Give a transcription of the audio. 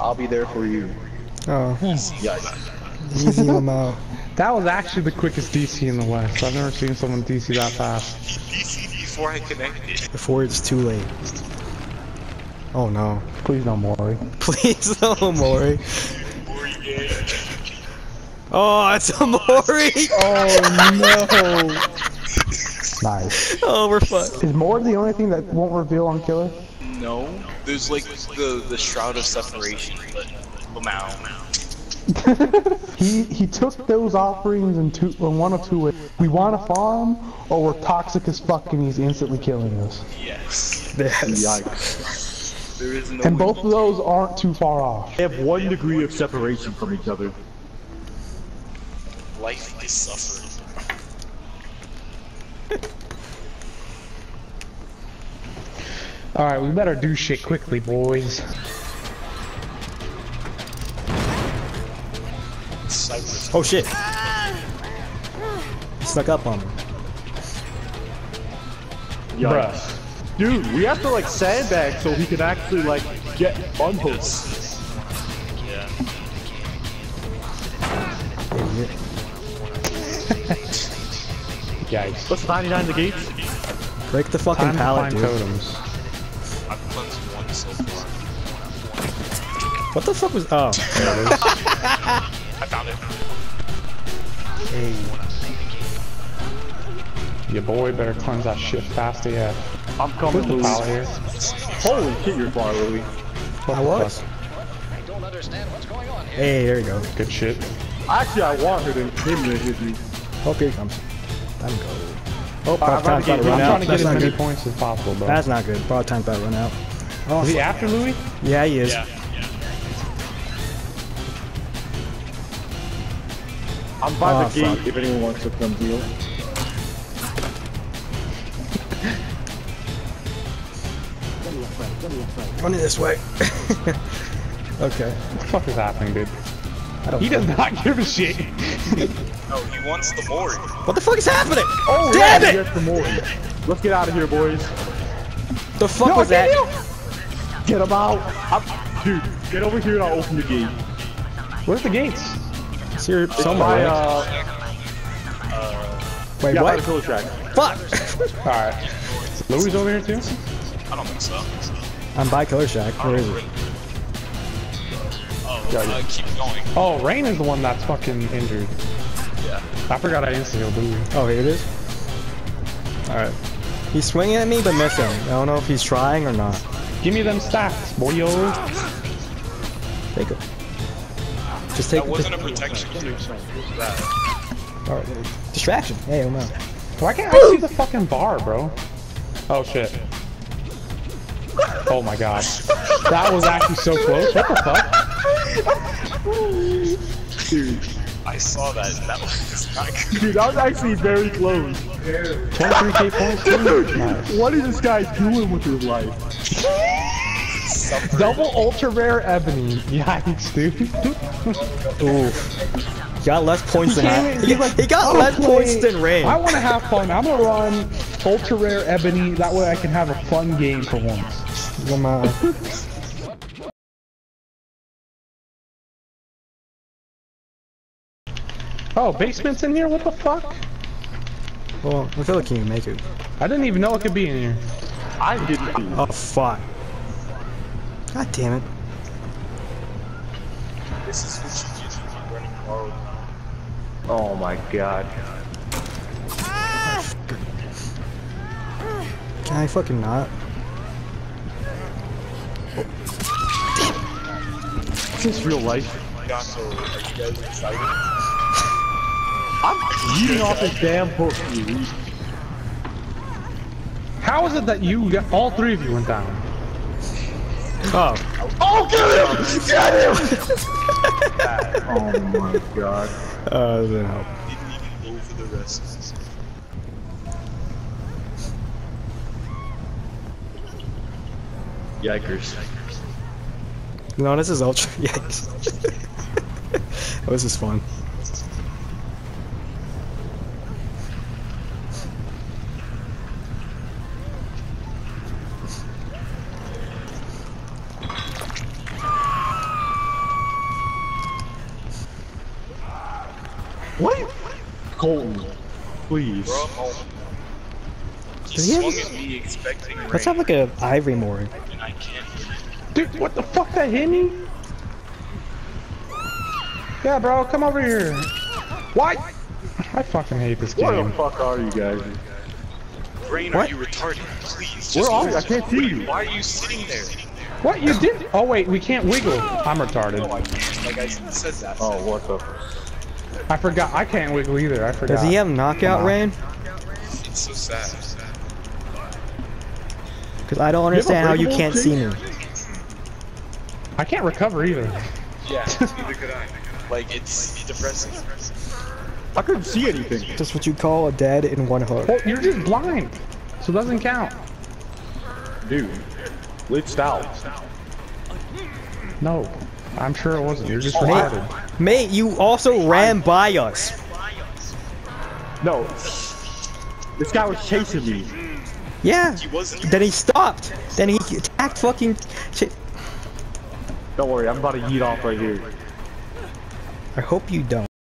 I'll be there for you. Oh, Yikes. easy them out. That was actually the quickest DC in the West. I've never seen someone DC that fast. DC before I connected. Before it's too late. Oh no. Please no Mori. Please, no, Mori. Mori. Oh, it's a Mori! Oh no! nice. Oh, we're fucked. Is Mori the only thing that won't reveal on Killer? No, there's like the the shroud of separation, but Lamau. he he took those offerings in two in one of two ways. We want to farm, or we're toxic as fuck and he's instantly killing us. Yes. Yes. Yikes. There is no. And both of those aren't too far off. They have one degree of separation from each other. life is suffering. All right, we better do shit quickly, boys. Oh shit. He snuck up on me. Yikes. Dude, we have to like sandbag so he can actually like get unhooks. Yeah. Idiot. Yikes. What's 99 the gates? Break the fucking Time pallet, dude. totems. What the fuck was? Oh, there it is. I found it. hey. Your boy better cleanse that shit fast AF. I'm coming, Put the pal Louis. here. Holy shit, you're far, Louis. I was. I don't understand what's going on here. Hey, there you go. Good shit. Actually, I want her to him to hit me. Oh, here he comes. Let him go. Oh, I'm Broad trying time's about to get- run I'm out. trying to get That's as many good. points as possible, bro. That's not good. Borrowed time's about to run out. Oh, Is he after Louis? yeah, he is. Yeah. I'm by Oh, the gate fuck. if anyone wants to come deal. Running this way. okay. What the fuck is happening, dude? I don't He does not give a shit. No, he wants the Mori. What the fuck is happening? Oh, Damn yeah, it! Get the more. Let's get out of here, boys. The fuck No, was that? can't Get him out. I'm, dude, get over here and I'll open the gate. Where's the gates? It's here It's somewhere. by, right? uh, Wait, yeah, what? the killer Shack. Fuck! Alright. Louis over here too? I don't think so. I'm by Killer Shack. Where is it? Oh, uh, keep going. Oh, Rain is the one that's fucking injured. Yeah. I forgot I insta-healed Louis. Oh, here it is. Alright. He's swinging at me, but missing. I don't know if he's trying or not. Give me them stacks, boyo. Take it. Just take That it. wasn't a protection. What? Alright. Distraction. Hey, oh no. Why can't I see the fucking bar, bro? Oh shit. Oh my god. That was actually so close. What the fuck? Dude, I saw that. That was not good. dude, that was actually very close. 23k points? Dude, Nice. what is this guy doing with his life? Double ultra rare ebony. Yikes, dude. Ooh. He got less points than I. He, like, he got "I'm less gonna points than Rain. I want to have fun. I'm gonna run ultra rare ebony. That way I can have a fun game for once. Come on. Oh, basement's in here? What the fuck? Well, I feel like you can make it? I didn't even know it could be in here. I didn't. Oh fuck. God damn it. This is what you get for keep running borrowed. Oh my god. Ah. Can I fucking not? Oh. Is this real life? So, are you guys excited? I'm eating off his damn hook, dude. How is it that you got all three of you went down? Oh. Oh, get him! Get him! oh my god. Uh, that didn't help. Didn't even go for the rest. Yikers. No, this is ultra. Yes. oh, this is fun. Colton. Please. Bro, oh. He Does he have- me expecting rain, Let's have like a Ivory mode. and I can't. Dude, what the fuck? That hit me? Yeah, bro, come over here. Why? I fucking hate this game. Where the fuck are you guys? Rain, What? are you retarded? Please, Where are move. you? I can't see you. Why are you sitting there? What you did? Oh wait, we can't wiggle. I'm No, retarded. I can't. Like I said that. Oh, what the? I forgot. I can't wiggle either. I forgot. Does he have knockout Come rain? It's so sad. Because I don't understand how you can't see me. I can't recover either. Yeah, neither could I. Like, it's depressing. I couldn't see anything. Just what you call a dead in one hook. Well, you're just blind, so it doesn't count. Dude, glitched out. No, I'm sure it wasn't. You're just Mate, retarded. Mate, you also ran by us. No. This guy was chasing me. Yeah. He wasn't. Then he stopped. Then he attacked fucking. Shit. Don't worry, I'm about to yeet off right here. I hope you don't.